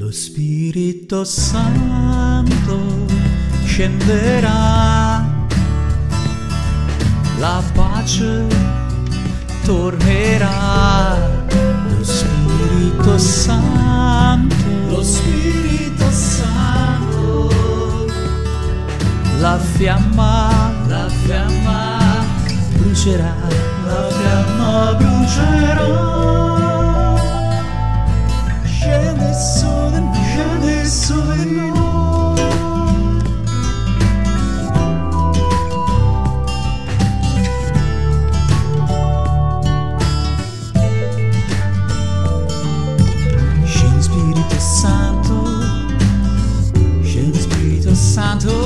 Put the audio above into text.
Lo Spirito Santo scenderà, la pace tornerà. Lo Spirito Santo, lo Spirito Santo, la fiamma, la fiamma brucerà. sorrido. Scegli Santo, scegli Spirito Santo.